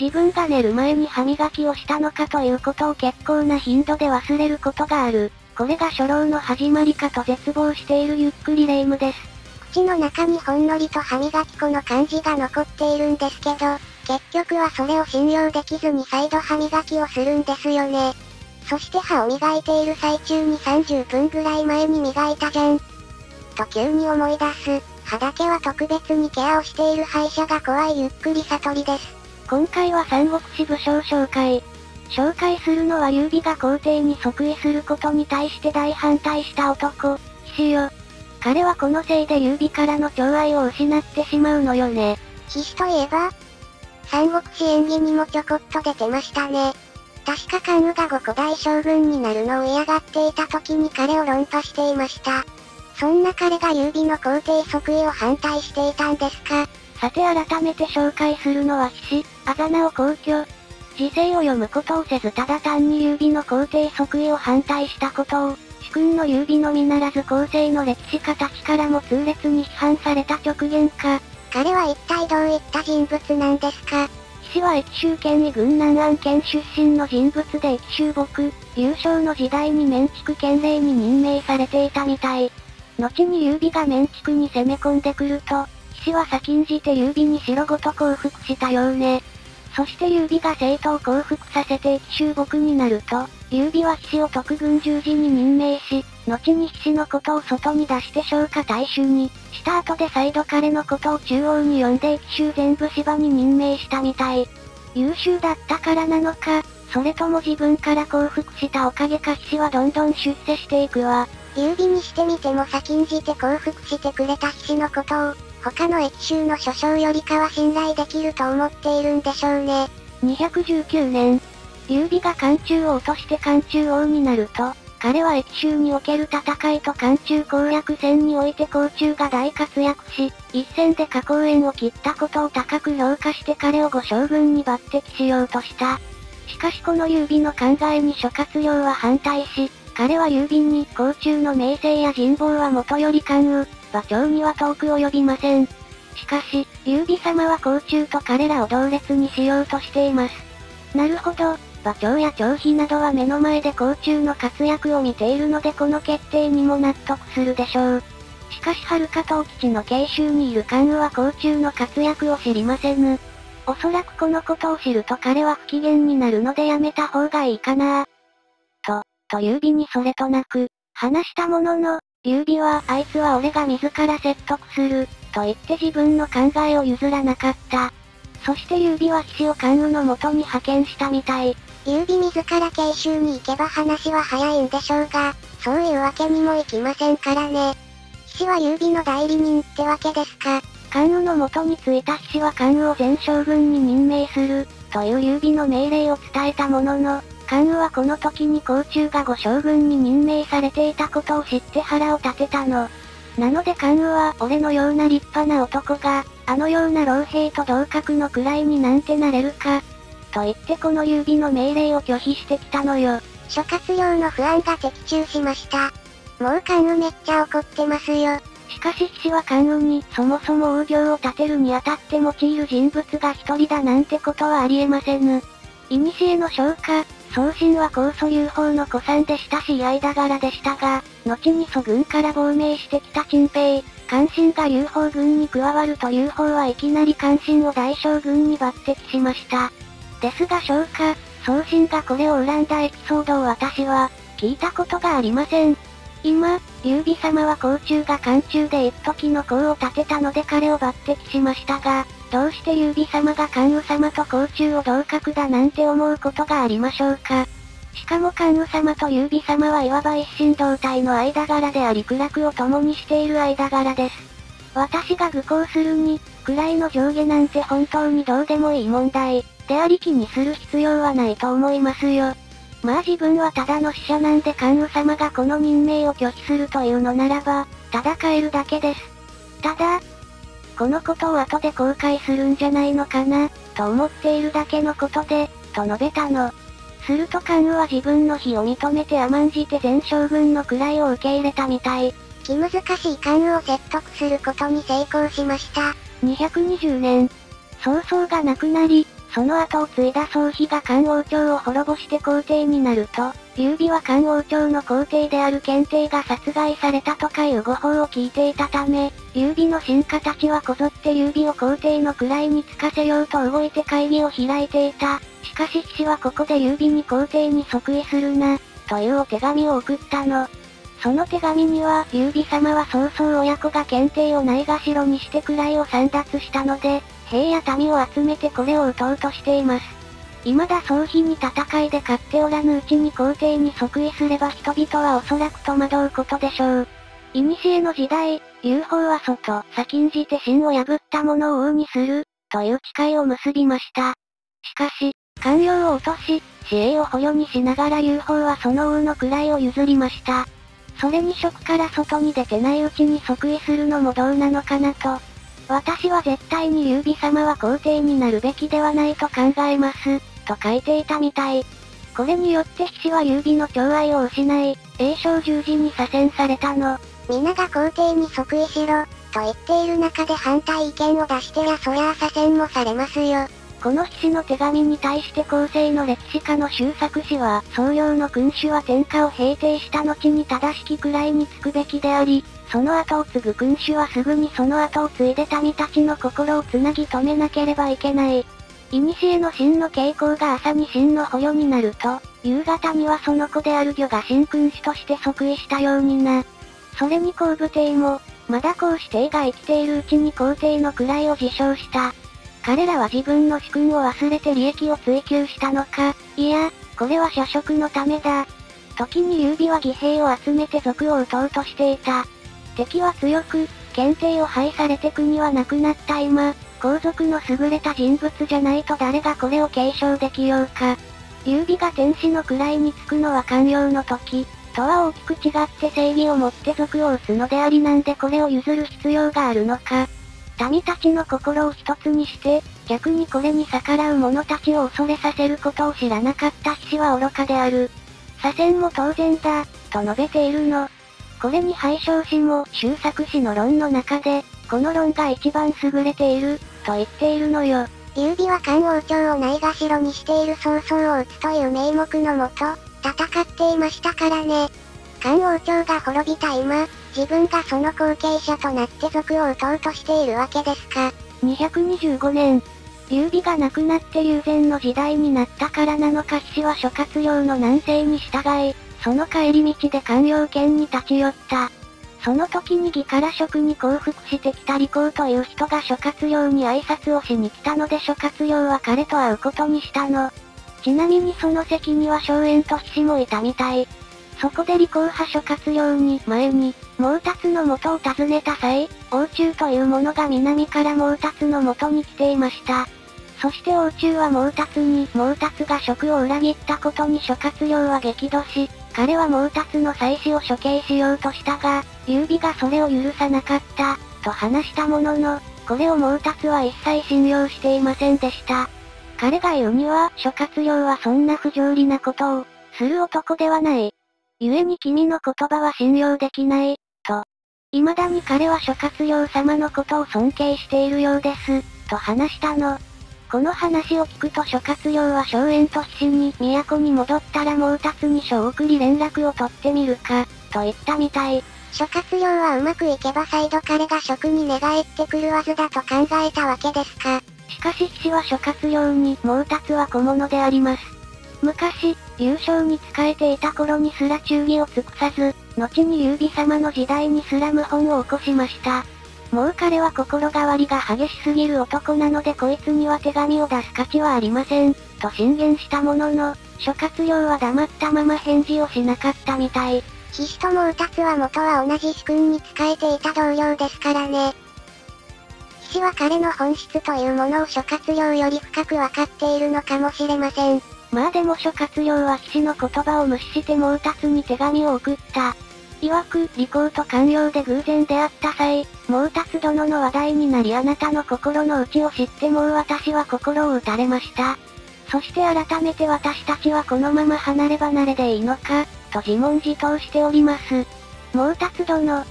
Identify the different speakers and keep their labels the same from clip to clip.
Speaker 1: 自分が寝る前に歯磨きをしたのかということを結構な頻度で忘れることがある。これが初老の始まりかと絶望しているゆっくりレ夢ムです。
Speaker 2: 口の中にほんのりと歯磨き粉の感じが残っているんですけど、結局はそれを信用できずに再度歯磨きをするんですよね。そして歯を磨いている最中に30分ぐらい前に磨いたじゃん。と急に思い出す。歯だけは特別にケアをしている歯医者が怖いゆっくり悟りです。
Speaker 1: 今回は三国志武将紹介。紹介するのは劉備が皇帝に即位することに対して大反対した男、騎士よ。彼はこのせいで劉備からの寵愛を失ってしまうのよね。
Speaker 2: 騎士といえば、三国志演義にもちょこっと出てましたね。確か関羽が五個大将軍になるのを嫌がっていた時に彼を論破していました。そんな彼が劉備の皇帝即位を反対していたんですか？
Speaker 1: さて改めて紹介するのは騎士、あざ名を皇居。時世を読むことをせずただ単に劉備の皇帝即位を反対したことを、主君の劉備のみならず後世の歴史家たちからも痛烈に批判された直言か。
Speaker 2: 彼は一体どういった人物なんですか？
Speaker 1: 騎士は駅州県に軍南安県出身の人物で駅州牧、優勝の時代に面畜県令に任命されていたみたい。後に劉備が面畜に攻め込んでくると、騎士は先んじて劉備に城ごと降伏したようね。そして劉備が生徒を降伏させて駅州牧になると、劉備は騎士を特軍十字に任命し、後に騎士のことを外に出して昇華大衆に、した後で再度彼のことを中央に呼んで駅州全部芝に任命したみたい。優秀だったからなのか、それとも自分から降伏したおかげか騎士はどんどん出世していくわ。
Speaker 2: 劉備にしてみても先んじて降伏してくれた騎士のことを、他の駅州の諸将よりかは信頼できると思っているんでしょうね。
Speaker 1: 219年、劉備が漢中を落として漢中王になると、彼は駅州における戦いと漢中攻略戦において甲中が大活躍し、一戦で加工園を切ったことを高く評価して彼を五将軍に抜擢しようとした。しかしこの劉備の考えに諸葛亮は反対し、彼は劉備に甲中の名声や人望はもとより関羽、馬長には遠く及びません。しかし、劉備様は甲中と彼らを同列にしようとしています。なるほど、馬長や張飛などは目の前で甲中の活躍を見ているのでこの決定にも納得するでしょう。しかし遥か東吉の慶州にいる関羽は甲中の活躍を知りませぬ。おそらくこのことを知ると彼は不機嫌になるのでやめた方がいいかなと、と劉備にそれとなく、話したものの、劉備はあいつは俺が自ら説得する、と言って自分の考えを譲らなかった。そして劉備は騎士を関羽の元に派遣したみたい。
Speaker 2: 劉備自ら慶州に行けば話は早いんでしょうが、そういうわけにもいきませんからね。騎士は劉備の代理人ってわけですか。
Speaker 1: 関羽の元についた騎士は関羽を前将軍に任命する、という劉備の命令を伝えたものの、関羽はこの時に甲冑が五将軍に任命されていたことを知って腹を立てたの。なので関羽は俺のような立派な男が、あのような老兵と同格の位になんてなれるか、と言ってこの劉備の命令を拒否してきたのよ。
Speaker 2: 諸葛亮の不安が的中しました。もう関羽めっちゃ怒ってますよ。
Speaker 1: しかし騎士は関羽にそもそも王行を立てるにあたって用いる人物が一人だなんてことはありえませぬ。古の昇華、宗信は高祖流法の古参で親しい間柄でしたが、後に祖軍から亡命してきた陳平、関心が流法軍に加わると流法はいきなり関心を大将軍に抜擢しました。ですが昇華、宗信がこれを恨んだエピソードを私は、聞いたことがありません。今、劉備様は甲冑が漢中で一時の功を立てたので彼を抜擢しましたが、どうして劉備様が関羽様と甲冑を同格だなんて思うことがありましょうか？しかも関羽様と劉備様はいわば一心同体の間柄であり苦楽を共にしている間柄です。私が愚行するに、位の上下なんて本当にどうでもいい問題、であり気にする必要はないと思いますよ。まあ自分はただの使者なんで関羽様がこの任命を拒否するというのならば、ただ帰るだけです。ただ、このことを後で後悔するんじゃないのかな、と思っているだけのことで、と述べたの。すると関羽は自分の非を認めて甘んじて前将軍の位を受け入れたみたい。
Speaker 2: 気難しい関羽を説得することに成功しました。
Speaker 1: 220年。曹操が亡くなり、その後を継いだ宗妃が漢王朝を滅ぼして皇帝になると、劉備は漢王朝の皇帝である検定が殺害されたとかいう誤報を聞いていたため、劉備の進化たちはこぞって劉備を皇帝の位につかせようと動いて会議を開いていた。しかし騎士はここで劉備に皇帝に即位するな、というお手紙を送ったの。その手紙には、劉備様は早々親子が検定をないがしろにして位を散奪したので、兵や民を集めてこれを撃とうとしています。未だ総妃に戦いで勝っておらぬうちに皇帝に即位すれば人々はおそらく戸惑うことでしょう。古の時代、UFO は外、先んじて真を破ったものを王にする、という誓いを結びました。しかし、官僚を落とし、死営を捕虜にしながら UFO はその王の位を譲りました。それに職から外に出てないうちに即位するのもどうなのかなと。私は絶対に劉備様は皇帝になるべきではないと考えます、と書いていたみたい。これによって騎士は劉備の寵愛を失い、栄翔十字に左遷されたの。
Speaker 2: 皆が皇帝に即位しろ、と言っている中で反対意見を出してやそりゃあ左遷もされますよ。
Speaker 1: この騎士の手紙に対して後世の歴史家の周作氏は、創業の君主は天下を平定した後に正しき位につくべきであり、その後を継ぐ君主はすぐにその後を継いで民たちの心をつなぎ止めなければいけない。古の真の傾向が朝に真の捕虜になると、夕方にはその子である魚が真君主として即位したようにな。それに後部帝も、まだこうしてが生きているうちに皇帝の位を自称した。彼らは自分の主君を忘れて利益を追求したのか、いや、これは社食のためだ。時に劉備は義兵を集めて賊を撃とうとしていた。敵は強く、検定を廃されて国はなくなった今、皇族の優れた人物じゃないと誰がこれを継承できようか。劉備が天使の位につくのは官僚の時、とは大きく違って正義をもって賊を撃つのでありなんでこれを譲る必要があるのか。民たちの心を一つにして、逆にこれに逆らう者たちを恐れさせることを知らなかった騎士は愚かである。左遷も当然だ、と述べているの。これに敗将氏も、周作氏の論の中で、この論が一番優れている、と言っているのよ。
Speaker 2: 劉備は漢王朝をないがしろにしている曹操を討つという名目のもと、戦っていましたからね。漢王朝が滅びた今、自分がその後継者となって族を撃とうとしているわけですか。
Speaker 1: 225年、劉備が亡くなって流前の時代になったからなのか騎士は諸葛亮の南西に従い、その帰り道で官僚圏に立ち寄った。その時に義から職に降伏してきた利口という人が諸葛亮に挨拶をしに来たので諸葛亮は彼と会うことにしたの。ちなみにその席には荘園と騎士もいたみたい。そこで利口派諸葛亮に前に、毛達の元を訪ねた際、王中というものが南から毛達の元に来ていました。そして王中は毛達に、毛達が職を裏切ったことに諸葛亮は激怒し、彼は毛達の妻子を処刑しようとしたが、劉備がそれを許さなかった、と話したものの、これを毛達は一切信用していませんでした。彼が言うには、諸葛亮はそんな不条理なことを、する男ではない。故に君の言葉は信用できない、と。未だに彼は諸葛亮様のことを尊敬しているようです、と話したの。この話を聞くと諸葛亮は荘園と必死に都に戻ったら毛達に書を送り連絡を取ってみるか、と言ったみたい。
Speaker 2: 諸葛亮はうまくいけば再度彼が職に寝返ってくるわずだと考えたわけですか。
Speaker 1: しかし騎士は諸葛亮に毛達は小物であります。昔、優勝に仕えていた頃にすら忠義を尽くさず、後に劉備様の時代にすら謀反を起こしました。もう彼は心変わりが激しすぎる男なのでこいつには手紙を出す価値はありません、と進言したものの、諸葛亮は黙ったまま返事をしなかったみたい。
Speaker 2: 騎士とも二つは元は同じ主君に仕えていた同僚ですからね。騎士は彼の本質というものを諸葛亮より深くわかっているのかもしれません。
Speaker 1: まあでも諸葛亮は騎士の言葉を無視して毛達に手紙を送った。曰く、利口と官僚で偶然出会った際、毛達殿の話題になりあなたの心の内を知ってもう私は心を打たれました。そして改めて私たちはこのまま離れ離れでいいのか、と自問自答しております。毛達殿。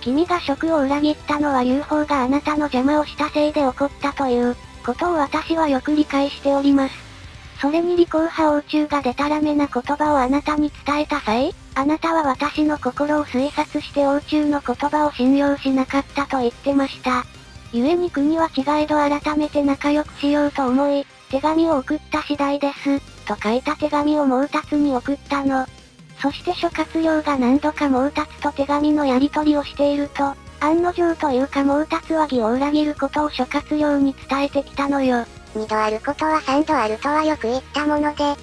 Speaker 1: 君が職を裏切ったのは UFO があなたの邪魔をしたせいで起こったという。ことを私はよく理解しております。それに利口派王中がデタラメな言葉をあなたに伝えた際、あなたは私の心を推察して王中の言葉を信用しなかったと言ってました。故に国は違いど改めて仲良くしようと思い、手紙を送った次第です、と書いた手紙を毛達に送ったの。そして諸葛亮が何度か毛達と手紙のやり取りをしていると、案の定というか毛達は義を裏切ることを諸葛亮に伝えてきたのよ。
Speaker 2: 二度あることは三度あるとはよく言ったもので、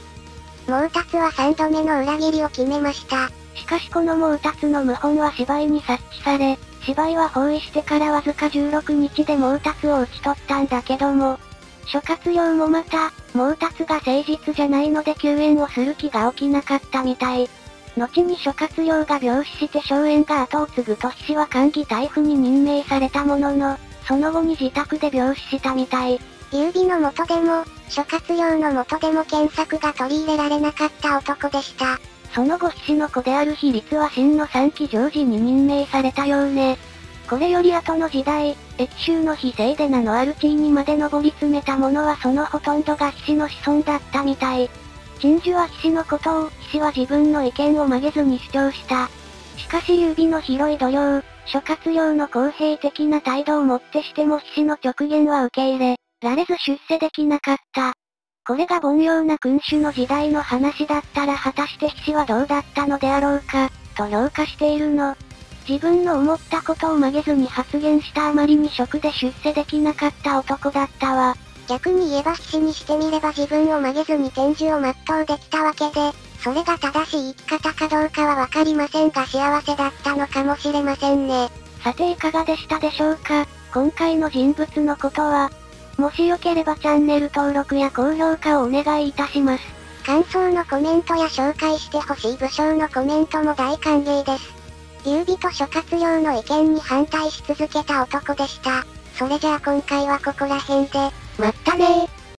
Speaker 2: 毛達は三度目の裏切りを決めました。
Speaker 1: しかしこの毛達の謀反は芝居に察知され、芝居は包囲してからわずか16日で毛達を討ち取ったんだけども、諸葛亮もまた、毛達が誠実じゃないので救援をする気が起きなかったみたい。後に諸葛亮が病死して荘園が後を継ぐと氏は官議大夫に任命されたものの、その後に自宅で病死したみたい。
Speaker 2: 劉備の元でも、諸葛亮の元でも検索が取り入れられなかった男でした。
Speaker 1: その後騎士の子である比率は真の三期常時に任命されたようね。これより後の時代、駅州の非正で名のある地位にまで上り詰めた者はそのほとんどが騎士の子孫だったみたい。陳樹は騎士のことを、騎士は自分の意見を曲げずに主張した。しかし優美の広い度量、諸葛亮の公平的な態度をもってしても騎士の直言は受け入れ、られず出世できなかった。これが凡庸な君主の時代の話だったら果たして騎士はどうだったのであろうか、と評価しているの。自分の思ったことを曲げずに発言したあまりに職で出世できなかった男だったわ。
Speaker 2: 逆に言えば騎士にしてみれば自分を曲げずに天寿を全うできたわけで、それが正しい生き方かどうかはわかりませんが幸せだったのかもしれませんね。
Speaker 1: さていかがでしたでしょうか？今回の人物のことは、もしよければチャンネル登録や高評価をお願いいたします。
Speaker 2: 感想のコメントや紹介してほしい武将のコメントも大歓迎です。劉備と諸葛亮の意見に反対し続けた男でした。それじゃあ今回はここら辺で、まったねー。